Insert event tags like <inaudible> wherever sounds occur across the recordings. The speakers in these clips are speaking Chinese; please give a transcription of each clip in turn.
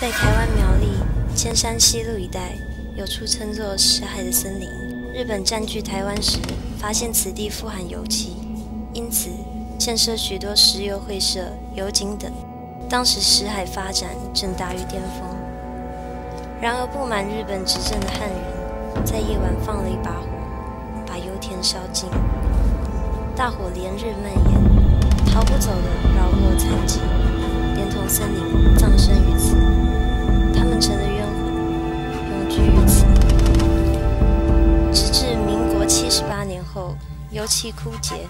在台湾苗栗千山西路一带，有处称作石海的森林。日本占据台湾时，发现此地富含油气，因此建设许多石油会社、油井等。当时石海发展正达于巅峰。然而，不满日本执政的汉人，在夜晚放了一把火，把油田烧尽。大火连日蔓延，逃不走的扰落残疾，连同森林葬身于此。成了冤魂，永居于此。直至民国七十八年后，油气枯竭，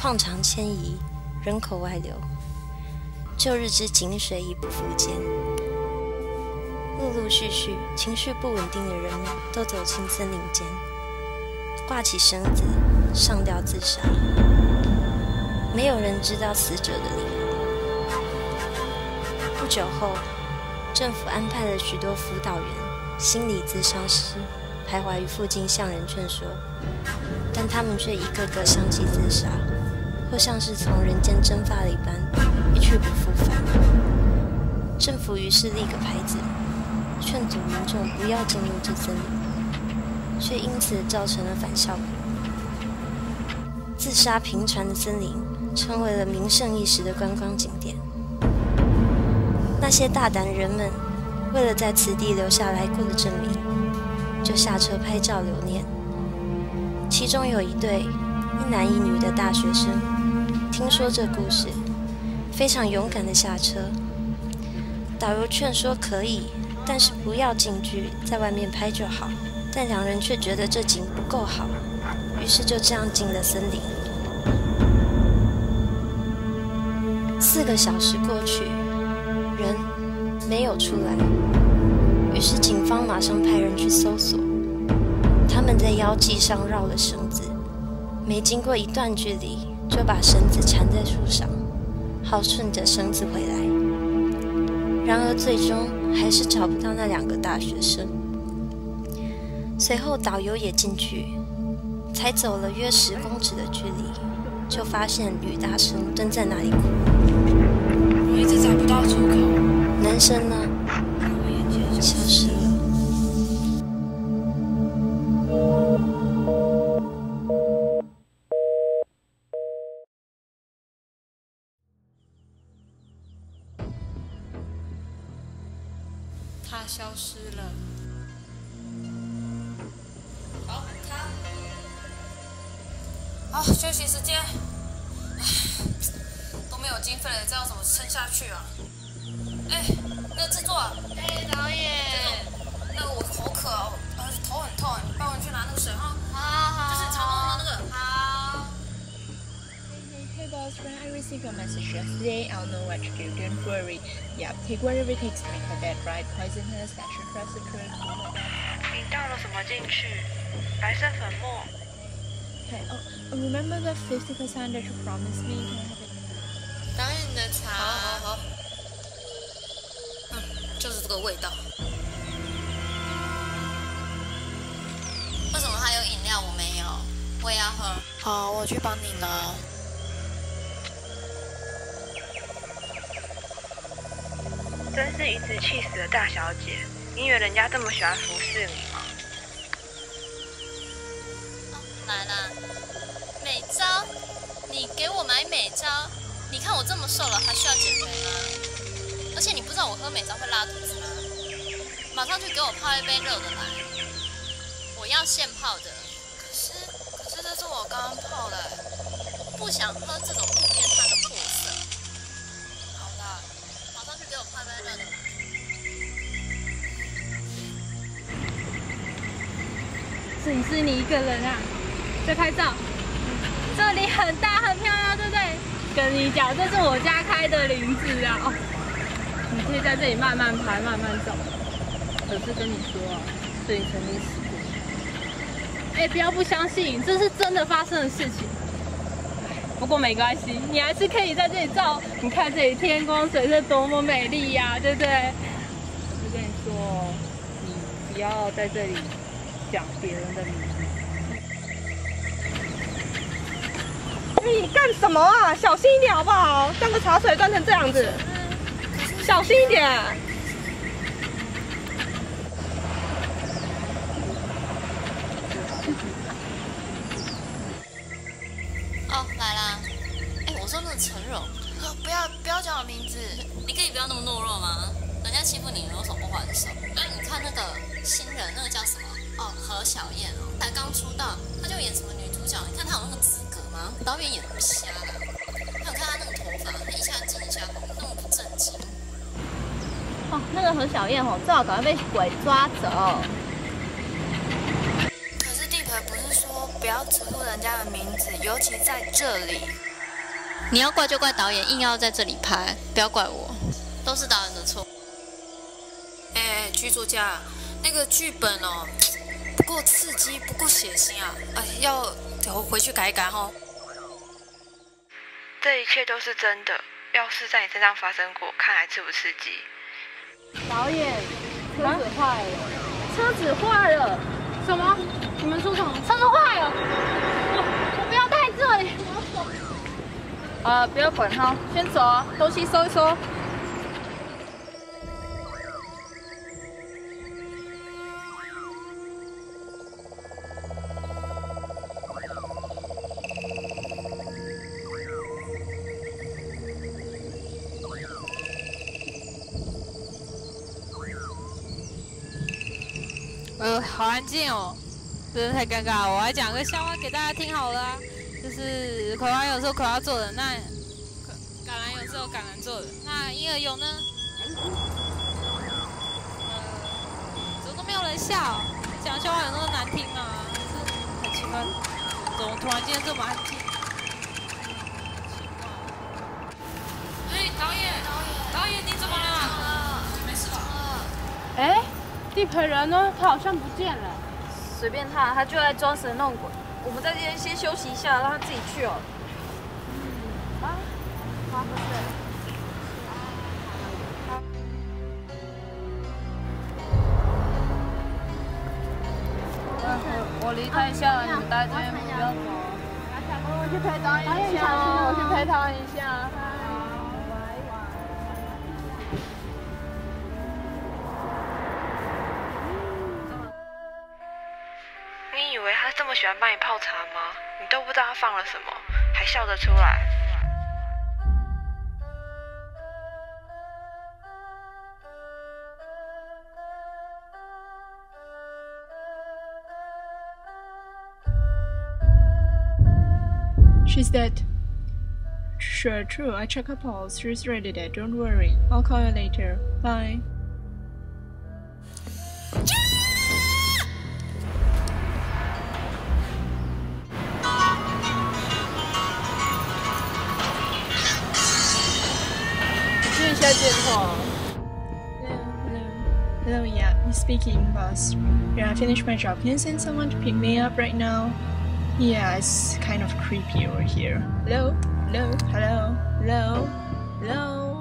矿场迁移，人口外流，旧日之井水已不复见。陆陆续续，情绪不稳定的人都走进森林间，挂起绳子，上吊自杀。没有人知道死者的理由。不久后，政府安排了许多辅导员、心理咨商师徘徊于附近，向人劝说，但他们却一个个相继自杀，或像是从人间蒸发了一般，一去不复返。政府于是立个牌子，劝阻民众不要进入这森林，却因此造成了反效果。自杀频传的森林。成为了名胜一时的观光景点。那些大胆人们，为了在此地留下来过的证明，就下车拍照留念。其中有一对一男一女的大学生，听说这故事，非常勇敢的下车。导游劝说可以，但是不要进去，在外面拍就好。但两人却觉得这景不够好，于是就这样进了森林。四个小时过去，人没有出来，于是警方马上派人去搜索。他们在腰际上绕了绳子，没经过一段距离，就把绳子缠在树上，好顺着绳子回来。然而最终还是找不到那两个大学生。随后导游也进去，才走了约十公尺的距离，就发现吕大生蹲在那里哭。一直找不到出口。男生呢？消失了。他消失了。好，他。好，休息时间。没有经费了，这要怎么撑下去啊？哎，那个制作，哎，导演，那个我口渴，呃，头很痛，你帮我去拿那个水哈。好，好，就是长龙的那个。好。Hey boss, when I received your message yesterday, I'll know what to do. Don't worry. Yep, take whatever it takes to make her bed right. Poisonous, sexual massacre, all of that. 你倒了什么进去？白色粉末。Okay. Oh, remember the 50% that you promised me? 茶。好好好。嗯，就是这个味道。为什么他有饮料我没有？我也要喝。好，我去帮你拿。真是一直气死了大小姐！你以为人家这么喜欢服侍你吗？来啦，美招，你给我买美招。你看我这么瘦了，还需要减肥吗？而且你不知道我喝美招会拉肚子吗？马上去给我泡一杯热的来，我要现泡的。可是，可是这是我刚刚泡的。不想喝这种不偏瘫的破色。好啦，马上去给我泡一杯热的来。这里是你一个人啊，在拍照。这里很大很漂亮，对不对？跟你讲，这是我家开的林子啊，你可以在这里慢慢拍，慢慢照。可是跟你说啊，这里曾经死过。哎，不要不相信，这是真的发生的事情。不过没关系，你还是可以在这里照。你看这里天光水色多么美丽呀，对不对？我是跟你说，你不要在这里讲别人的名字。你干什么啊？小心一点好不好？像个茶水端成这样子，小心一点。哦，来啦。哎，我说那个陈荣，不要不要叫我名字。你可以不要那么懦弱吗？人家欺负你，你有什么不还手？哎，你看那个新人，那个叫什么？哦，何小燕哦，才刚出道，她就演什么女主角。你看她有那个姿。导演演那么瞎了，还有看他那个头发，一下金一下红，那么不正经。哦，那个何小燕哦，最好赶快被鬼抓走。可是地陪不是说不要直呼人家的名字，尤其在这里。你要怪就怪导演硬要在这里拍，不要怪我，都是导演的错。哎哎，剧作家，那个剧本哦，不够刺激，不够血腥啊！哎，要我回去改一改哈。这一切都是真的，要是在你身上发生过，看还刺不刺激？导演，车子坏了，车子坏了，什么？你们说什么？车子坏了，我我不要在这里，我要走。啊，不要管他，先走啊，东西收一收。呃，好安静哦，真的太尴尬了。我来讲个笑话给大家听好了啊，就是葵花有时候葵花做的，那橄榄有时候橄榄做的，那婴儿油呢？呃，怎么都没有人笑？讲笑话有那么难听吗？是很奇怪，怎么突然间这么安静？哎，导演，导演，你怎么了？没事吧？哎，地陪人呢？他好像不见了。随便他，他就在装神弄鬼。我们在这边先休息一下，让他自己去哦。嗯，啊，好，喝水。我我离开一下，你们待在这边不要走。我去陪导演一下，我去陪他一下。你以为他这么喜欢帮你泡茶吗？你都不知道他放了什么，还笑得出来。She's dead. Sure, true. I check her pulse. She's ready dead. Don't worry. I'll call you later. Bye. 接一下电话。 Hello, hello. Hello, yeah. He's speaking, boss. Yeah, I finished my job. Can you send someone to pick me up right now? Yeah, it's kind of creepy over here. Hello? Hello? Hello? Hello? Hello?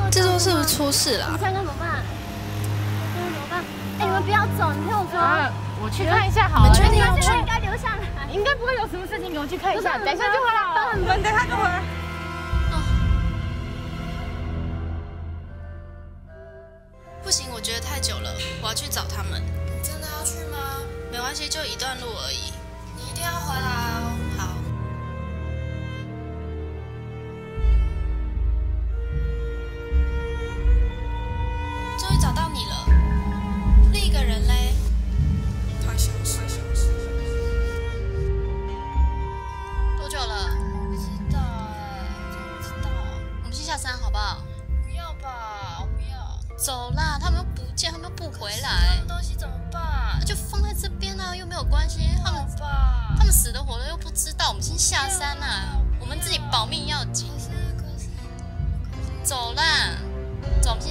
<laughs> 这周是不是出事了？ 我去看一下好了。你们确定要去应该留下来，应该不会有什么事情，给我去看一下。等一下就回来了。你们等下就回来。不行，我觉得太久了，我要去找他们。你真的要去吗？没关系，就一段路而已。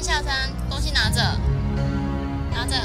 先下山，东西拿着，拿着，